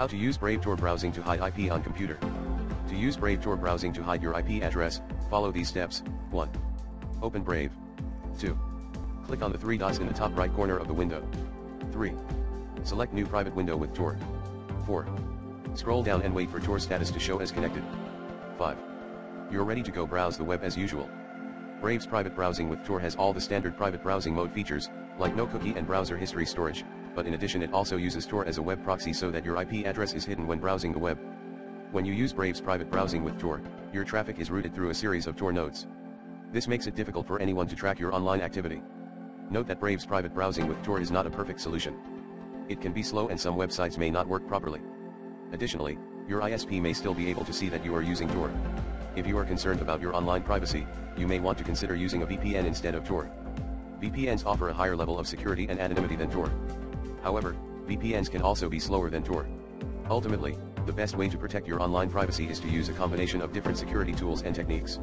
How to use Brave Tor browsing to hide IP on computer. To use Brave Tor browsing to hide your IP address, follow these steps. 1. Open Brave. 2. Click on the three dots in the top right corner of the window. 3. Select New Private Window with Tor. 4. Scroll down and wait for Tor status to show as connected. 5. You're ready to go browse the web as usual. Brave's private browsing with Tor has all the standard private browsing mode features, like no cookie and browser history storage, but in addition it also uses Tor as a web proxy so that your IP address is hidden when browsing the web. When you use Brave's private browsing with Tor, your traffic is routed through a series of Tor nodes. This makes it difficult for anyone to track your online activity. Note that Brave's private browsing with Tor is not a perfect solution. It can be slow and some websites may not work properly. Additionally, your ISP may still be able to see that you are using Tor. If you are concerned about your online privacy, you may want to consider using a VPN instead of Tor. VPNs offer a higher level of security and anonymity than Tor. However, VPNs can also be slower than Tor. Ultimately, the best way to protect your online privacy is to use a combination of different security tools and techniques.